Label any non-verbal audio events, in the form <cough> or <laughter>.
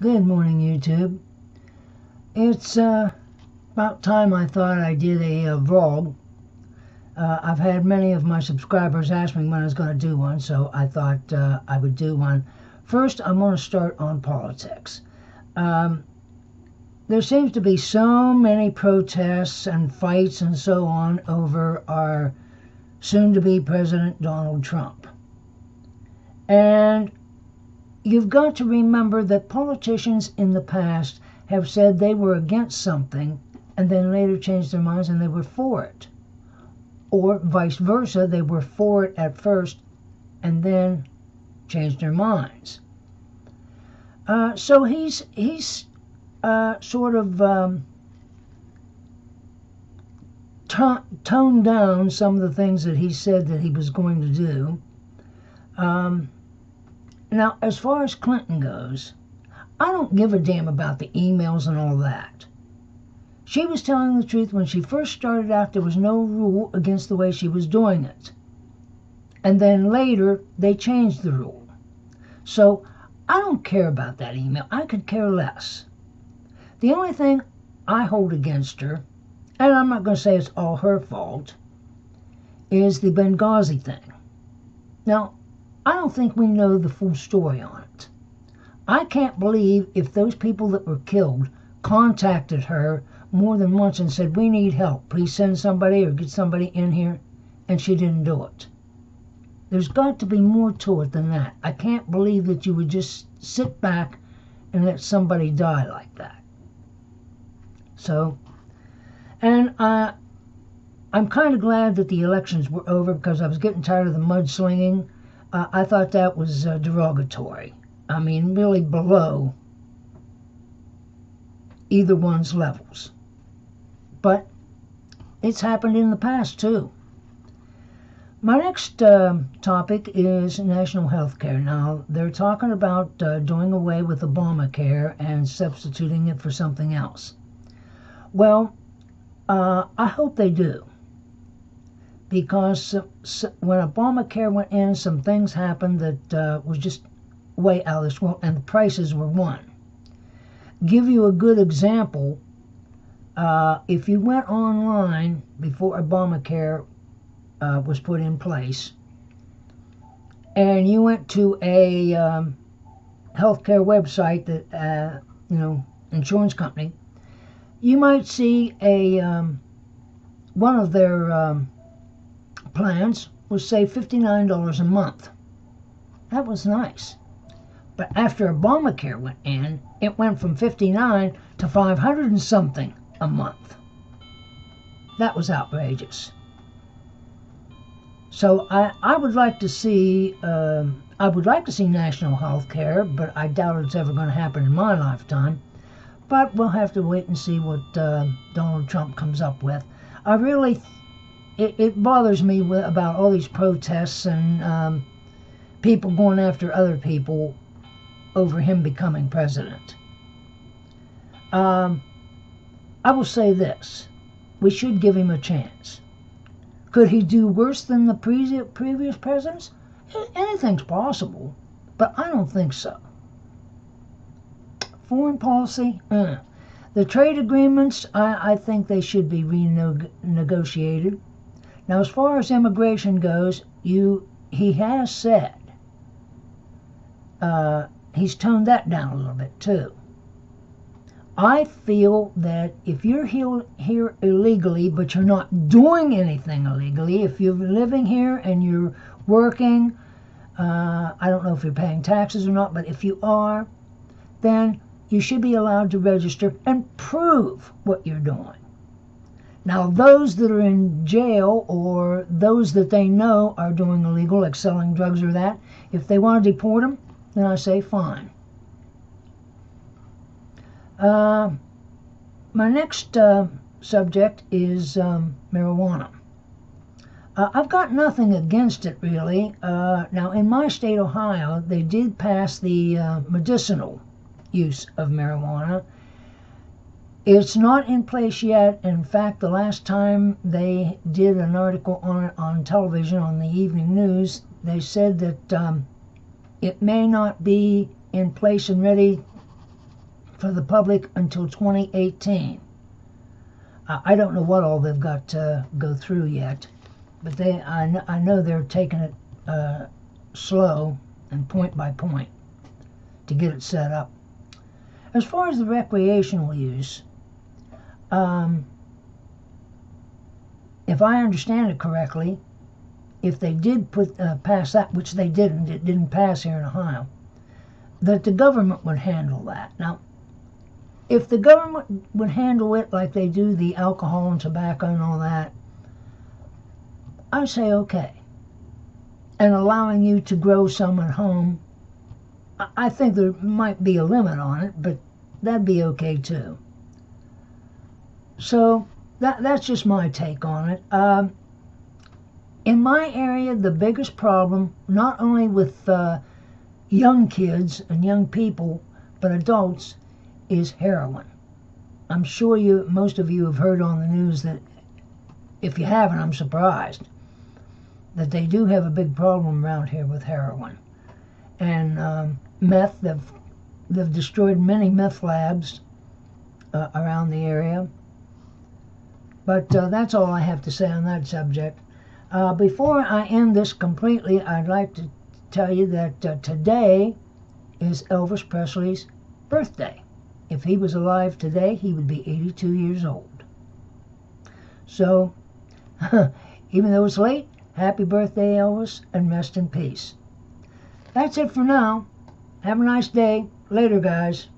Good morning, YouTube. It's uh, about time I thought I did a, a vlog. Uh, I've had many of my subscribers ask me when I was going to do one, so I thought uh, I would do one. First, I'm going to start on politics. Um, there seems to be so many protests and fights and so on over our soon to be President Donald Trump. And you've got to remember that politicians in the past have said they were against something and then later changed their minds and they were for it. Or vice versa, they were for it at first and then changed their minds. Uh, so he's he's uh, sort of um, toned down some of the things that he said that he was going to do. Um, now, as far as Clinton goes, I don't give a damn about the emails and all that. She was telling the truth when she first started out, there was no rule against the way she was doing it. And then later, they changed the rule. So I don't care about that email. I could care less. The only thing I hold against her, and I'm not going to say it's all her fault, is the Benghazi thing. Now, I don't think we know the full story on it. I can't believe if those people that were killed contacted her more than once and said, We need help. Please send somebody or get somebody in here. And she didn't do it. There's got to be more to it than that. I can't believe that you would just sit back and let somebody die like that. So, and I, I'm kind of glad that the elections were over because I was getting tired of the mudslinging uh, I thought that was uh, derogatory. I mean, really below either one's levels. But it's happened in the past too. My next uh, topic is national health care. Now, they're talking about uh, doing away with Obamacare and substituting it for something else. Well, uh, I hope they do because when Obamacare went in, some things happened that uh, was just way out of this world, and the prices were one. Give you a good example. Uh, if you went online before Obamacare uh, was put in place, and you went to a um, healthcare website that uh, you know insurance company, you might see a um, one of their um, plans was say $59 a month. That was nice. But after Obamacare went in, it went from 59 to 500 and something a month. That was outrageous. So I, I would like to see um, I would like to see national health care, but I doubt it's ever going to happen in my lifetime. But we'll have to wait and see what uh, Donald Trump comes up with. I really it, it bothers me with, about all these protests and um, people going after other people over him becoming president. Um, I will say this we should give him a chance. Could he do worse than the pre- previous presidents? Anything's possible, but I don't think so. Foreign policy, uh. the trade agreements, I, I think they should be renegotiated. Now, as far as immigration goes, you he has said uh, he's toned that down a little bit too. I feel that if you're here, illegally, but you're not doing anything illegally, if you're living here and you're working, uh, I don't know if you're paying taxes or not, but if you are, then you should be allowed to register and prove what you're doing. Now, those that are in jail or those that they know are doing illegal, like selling drugs or that, if they want to deport them, then I say fine. Uh, my next uh, subject is um, marijuana. Uh, I've got nothing against it really. Uh, now, in my state, Ohio, they did pass the uh, medicinal use of marijuana it's not in place yet. In fact, the last time they did an article on it on television on the evening news, they said that um, it may not be in place and ready for the public until 2018. I don't know what all they've got to go through yet, but they I, I know they're taking it uh, slow and point by point to get it set up. As far as the recreational use, um, if I understand it correctly, if they did put uh, pass that, which they didn't, it didn't pass here in Ohio, that the government would handle that. Now, if the government would handle it like they do the alcohol and tobacco and all that, I say okay. And allowing you to grow some at home, I think there might be a limit on it, but that'd be okay too. So that that's just my take on it. Um, in my area, the biggest problem, not only with uh, young kids and young people, but adults, is heroin. I'm sure you, most of you have heard on the news that, if you haven't, I'm surprised, that they do have a big problem around here with heroin. And um, meth, they've, they've destroyed many meth labs uh, around the area. But uh, that's all I have to say on that subject. Uh, before I end this completely, I'd like to tell you that uh, today is Elvis Presley's birthday. If he was alive today, he would be 82 years old. So, <laughs> even though it's late, happy birthday, Elvis, and rest in peace. That's it for now. Have a nice day. Later, guys.